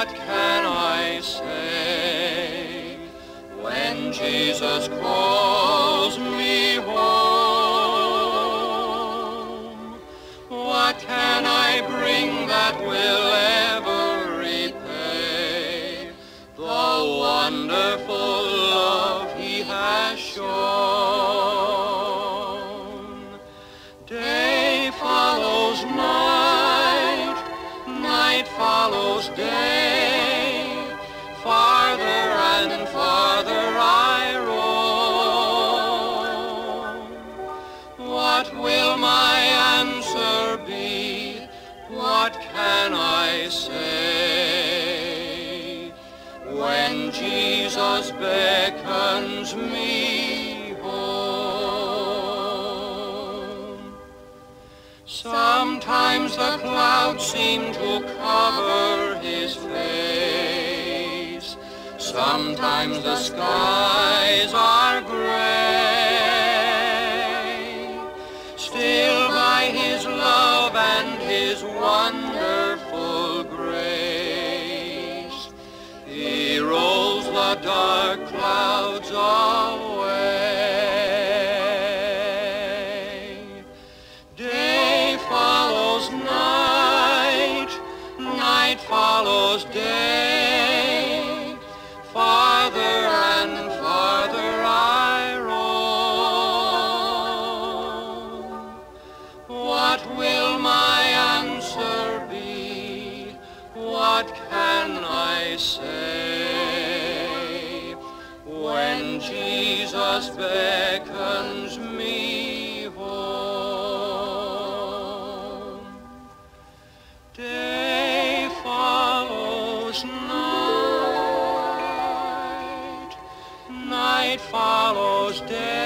what can I say? When Jesus calls me home, what can I bring that will ever repay the wonderful love he has shown? Day follows night, night follows day. What will my answer be? What can I say? When Jesus beckons me home. Sometimes the clouds seem to cover his face. Sometimes the skies are his wonderful grace, he rolls the dark clouds away. Day follows night, night follows day. Farther and farther I roam. What will What can I say? When Jesus beckons me home. Day follows night, night follows day.